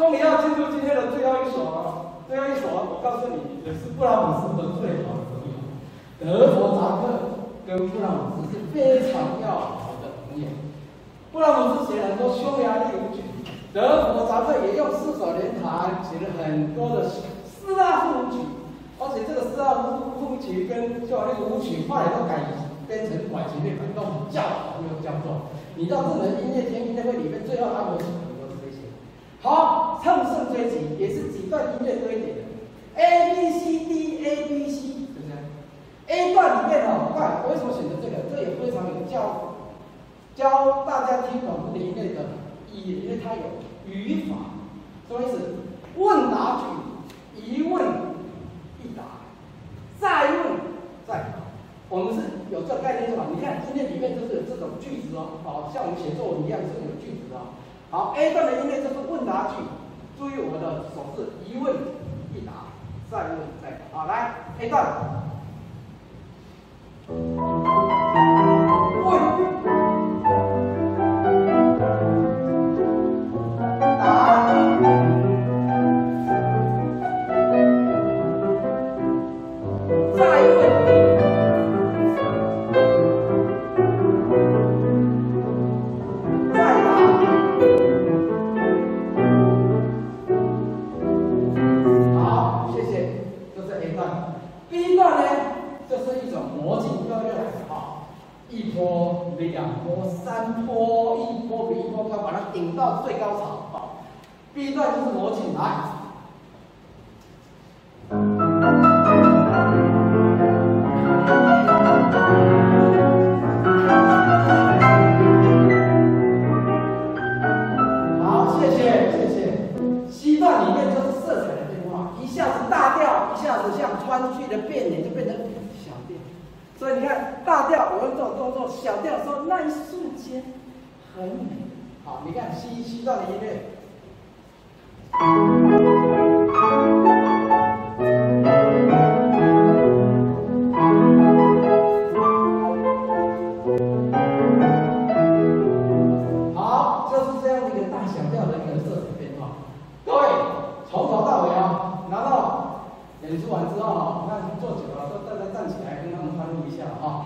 终于要进入今天的最后一首了。最后一首，我告诉你，也是布拉姆斯的最好的朋友。德弗扎克跟布拉姆斯是非常要好的朋友。布拉姆斯写了很多匈牙利舞曲，德弗扎克也用四手联弹写了很多的斯拉夫舞曲，而且这个斯拉夫舞曲跟匈牙利舞曲后来都改编成管弦乐版，都较好又叫做。你到日本音乐天音乐会里面最后按摩曲很多是这些。好，乘胜追击也是几段音乐堆叠的，A B C D A B C，是不是？A 段里面哦，看为什么选择这个？这也非常有教教大家听懂这个音乐的意义，因为它有语法，什么意思？问答句，一问一答，再问再答。我们是有这概念是吧？你看今天里面就是有这种句子哦，好像我们写作文一样是有句子的。好，A 段的音乐就是问答句，注意我们的手势，一问一答，再问再答。好，来 A 段。一波两波三波，一波比一波高，把它顶到最高潮。好，B 段就是我请来。所以你看，大调我用这种动作，小调说那一瞬间很美。好，你看西西藏的音乐。